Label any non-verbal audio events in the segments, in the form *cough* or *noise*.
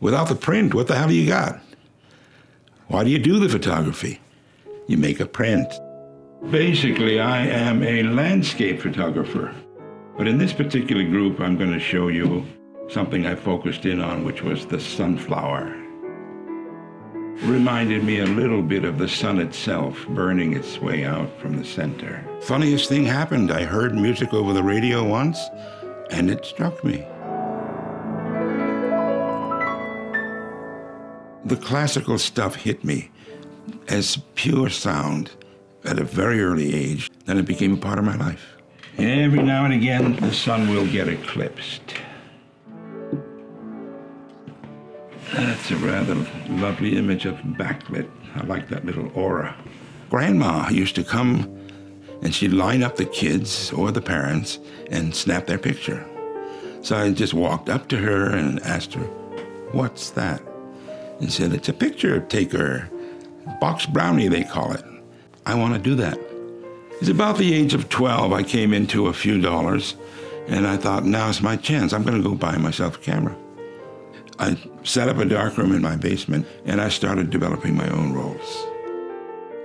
Without the print, what the hell do you got? Why do you do the photography? You make a print. Basically, I am a landscape photographer. But in this particular group, I'm going to show you something I focused in on, which was the sunflower. Reminded me a little bit of the sun itself burning its way out from the center. Funniest thing happened. I heard music over the radio once, and it struck me. The classical stuff hit me as pure sound at a very early age, and it became a part of my life. Every now and again, the sun will get eclipsed. That's a rather lovely image of backlit. I like that little aura. Grandma used to come and she'd line up the kids or the parents and snap their picture. So I just walked up to her and asked her, What's that? And said, It's a picture taker, box brownie, they call it. I want to do that. It's about the age of 12, I came into a few dollars, and I thought, now's my chance. I'm going to go buy myself a camera. I set up a darkroom in my basement, and I started developing my own rolls.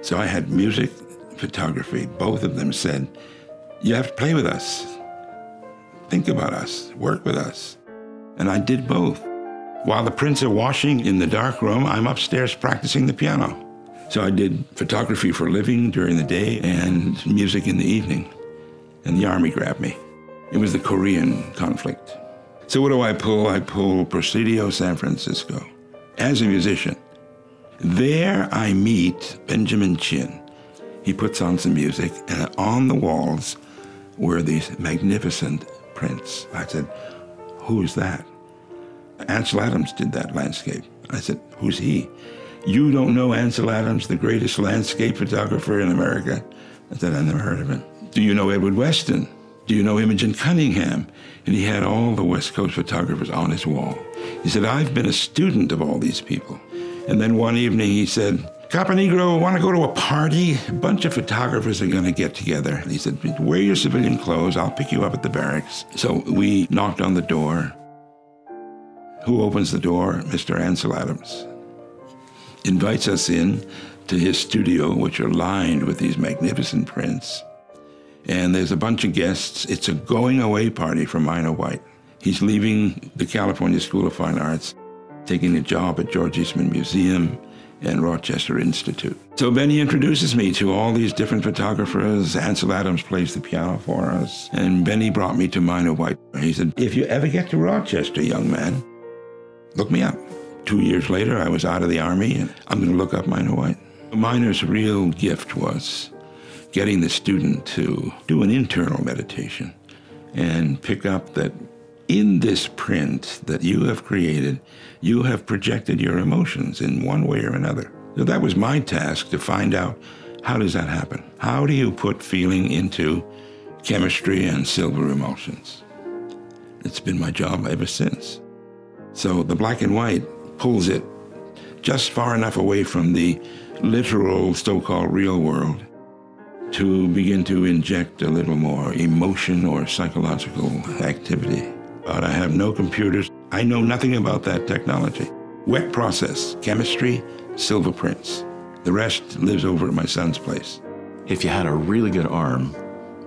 So I had music, photography. Both of them said, you have to play with us. Think about us, work with us. And I did both. While the prints are washing in the darkroom, I'm upstairs practicing the piano. So I did photography for a living during the day and music in the evening. And the army grabbed me. It was the Korean conflict. So what do I pull? I pull Presidio San Francisco as a musician. There I meet Benjamen Chinn. He puts on some music, and on the walls were these magnificent prints. I said, Who's that? Ansel Adams did that landscape. I said, Who's he? You don't know Ansel Adams, the greatest landscape photographer in America? I said, I never heard of him. Do you know Edward Weston? Do you know Imogen Cunningham? And he had all the West Coast photographers on his wall. He said, I've been a student of all these people. And then one evening he said, Caponigro, want to go to a party? A bunch of photographers are going to get together. And he said, Wear your civilian clothes. I'll pick you up at the barracks. So we knocked on the door. Who opens the door? Mr. Ansel Adams invites us in to his studio, which are lined with these magnificent prints. And there's a bunch of guests. It's a going away party for Minor White. He's leaving the California School of Fine Arts, taking a job at George Eastman Museum and Rochester Institute. So Benny introduces me to all these different photographers. Ansel Adams plays the piano for us. And Benny brought me to Minor White. He said, if you ever get to Rochester, young man, look me up. Two years later, I was out of the Army, and I'm going to look up Minor White. Minor's real gift was getting the student to do an internal meditation and pick up that in this print that you have created, you have projected your emotions in one way or another. So that was my task to find out how does that happen? How do you put feeling into chemistry and silver emulsions? It's been my job ever since. So the black and white pulls it just far enough away from the literal so-called real world to begin to inject a little more emotion or psychological activity. But I have no computers. I know nothing about that technology. Wet process, chemistry, silver prints. The rest lives over at my son's place. If you had a really good arm,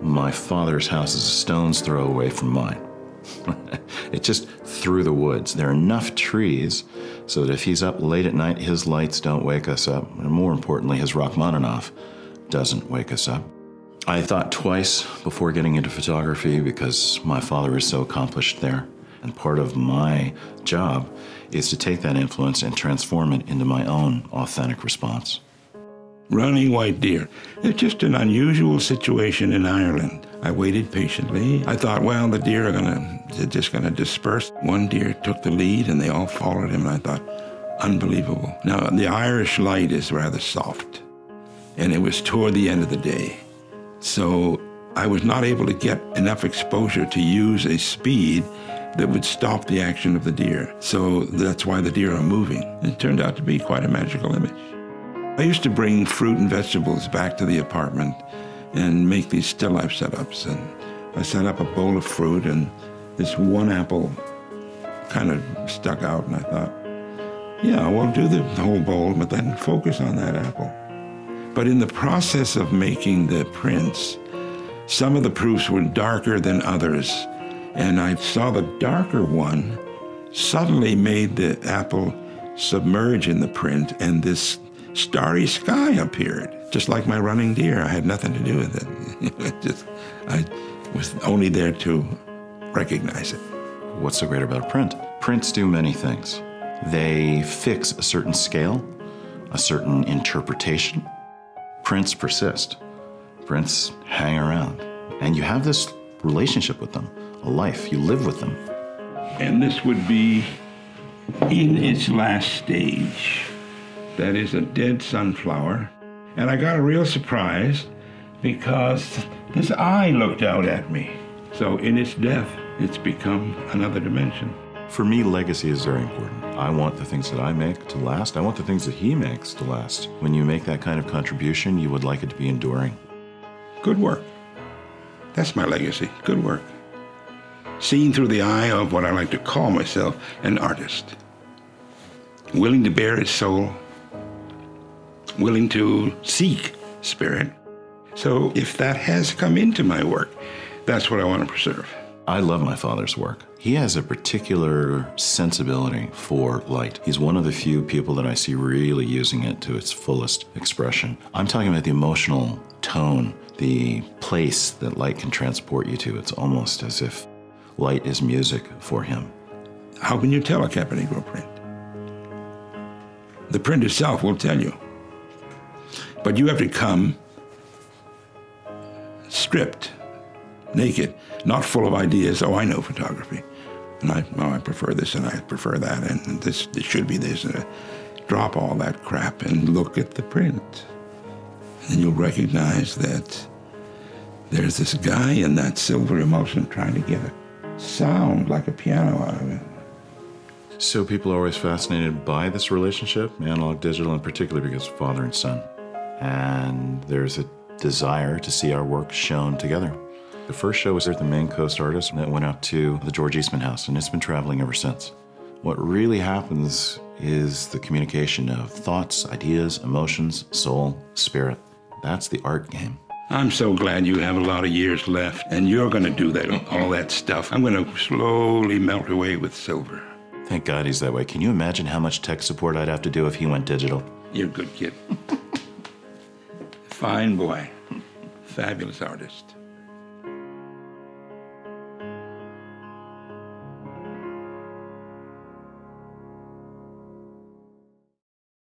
my father's house is a stone's throw away from mine. *laughs* it's just through the woods. There are enough trees so that if he's up late at night, his lights don't wake us up. And more importantly, his Rachmaninoff doesn't wake us up. I thought twice before getting into photography because my father is so accomplished there. And part of my job is to take that influence and transform it into my own authentic response. Running white deer. It's just an unusual situation in Ireland. I waited patiently. I thought, well, the deer are gonna, they're just gonna disperse. One deer took the lead and they all followed him, and I thought, unbelievable. Now, the Irish light is rather soft, and it was toward the end of the day. So I was not able to get enough exposure to use a speed that would stop the action of the deer. So that's why the deer are moving. It turned out to be quite a magical image. I used to bring fruit and vegetables back to the apartment and make these still life setups. And I set up a bowl of fruit, and this one apple kind of stuck out, and I thought, Yeah, well, do the whole bowl, but then focus on that apple. But in the process of making the prints, some of the proofs were darker than others. And I saw the darker one suddenly made the apple submerge in the print, and this starry sky appeared, just like my running deer. I had nothing to do with it. *laughs* just, I was only there to recognize it. What's so great about print? Prints do many things. They fix a certain scale, a certain interpretation. Prints persist. Prints hang around. And you have this relationship with them, a life. You live with them. And this would be in its last stage. That is a dead sunflower. And I got a real surprise because this eye looked out at me. So in its death, it's become another dimension. For me, legacy is very important. I want the things that I make to last. I want the things that he makes to last. When you make that kind of contribution, you would like it to be enduring. Good work. That's my legacy. Good work. Seen through the eye of what I like to call myself an artist. Willing to bare his soul, willing to seek spirit. So if that has come into my work, that's what I want to preserve. I love my father's work. He has a particular sensibility for light. He's one of the few people that I see really using it to its fullest expression. I'm talking about the emotional tone, the place that light can transport you to. It's almost as if light is music for him. How can you tell a Caponigro print? The print itself will tell you. But you have to come stripped, naked, not full of ideas. Oh, I know photography. And I, oh, I prefer this and I prefer that and this, this should be this. And drop all that crap and look at the print. And you'll recognize that there's this guy in that silver emulsion trying to get a sound like a piano out of it. So people are always fascinated by this relationship, analog digital in particular, because father and son. And there's a desire to see our work shown together. The first show was at the Maine Coast Artist that went out to the George Eastman House, and it's been traveling ever since. What really happens is the communication of thoughts, ideas, emotions, soul, spirit. That's the art game. I'm so glad you have a lot of years left, and you're going to do that, all that stuff. I'm going to slowly melt away with silver. Thank God he's that way. Can you imagine how much tech support I'd have to do if he went digital? You're a good kid. Fine boy. *laughs* Fabulous artist.